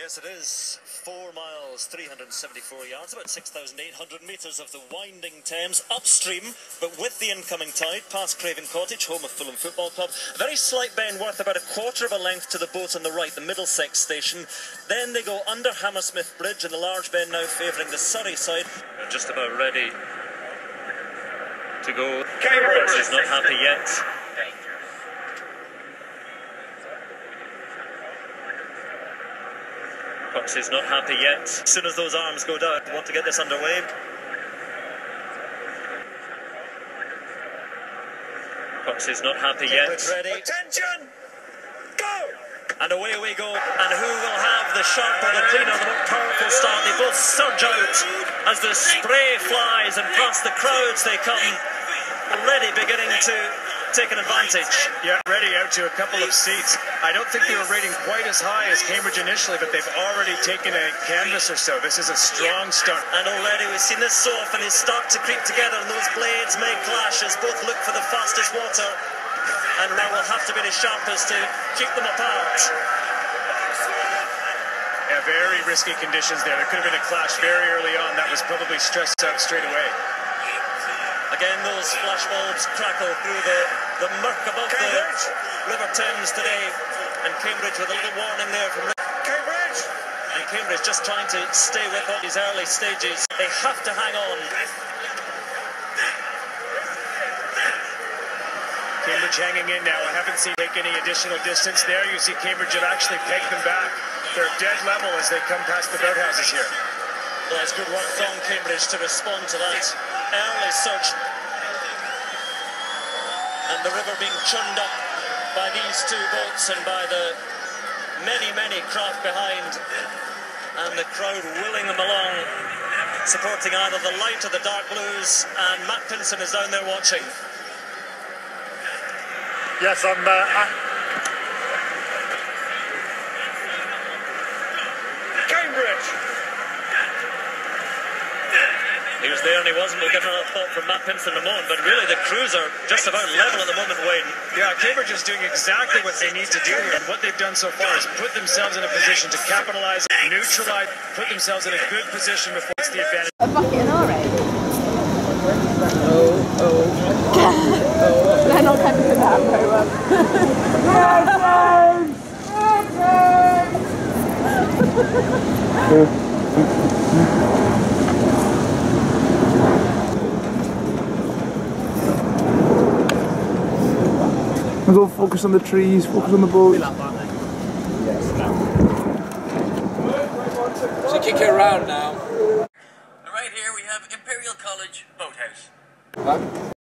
Yes, it is. Four miles, 374 yards, about 6,800 metres of the winding Thames upstream, but with the incoming tide, past Craven Cottage, home of Fulham Football Club. A very slight bend worth about a quarter of a length to the boat on the right, the Middlesex station. Then they go under Hammersmith Bridge, and the large bend now favouring the Surrey side. They're just about ready to go. Cambridge is not happy yet. Cox is not happy yet. As soon as those arms go down, want to get this underway. Cox is not happy yet. Ready. Attention! Go! And away we go. And who will have the sharper, the cleaner, the more powerful start? They both surge out as the spray flies and past the crowds they come. Already beginning to taken advantage. Yeah, ready out to a couple of seats. I don't think they were rating quite as high as Cambridge initially, but they've already taken a canvas or so. This is a strong start. And already we've seen this so and They start to creep together, and those blades may clash as both look for the fastest water. And now will have to be the sharpest to keep them apart. Yeah, very risky conditions there. There could have been a clash very early on. That was probably stressed out straight away. Again, those flash bulbs crackle through the, the murk above Cambridge. the River Thames today. And Cambridge with a little warning there from Cambridge. And Cambridge just trying to stay with all these early stages. They have to hang on. Cambridge hanging in now. I haven't seen take any additional distance there. You see Cambridge have actually pegged them back. They're dead level as they come past the boathouses here. Well, it's good work from Cambridge to respond to that early surge. And the river being churned up by these two boats and by the many, many craft behind. And the crowd willing them along, supporting either the light or the dark blues. And Matt Pinsent is down there watching. Yes, I'm. Uh, I Cambridge. He was there and he wasn't. We'll get another thought from Matt Pinsent in a moment. But really, the crews are just about level at the moment, Wayne. Yeah, Cambridge is doing exactly what they need to do here. And what they've done so far is put themselves in a position to capitalize, neutralize, put themselves in a good position before it's the advantage. A bucket and alright. Oh, oh. oh. They're not coping with that very well. And go focus on the trees, focus on the boat. So kick it around now. Right here we have Imperial College Boathouse. Huh?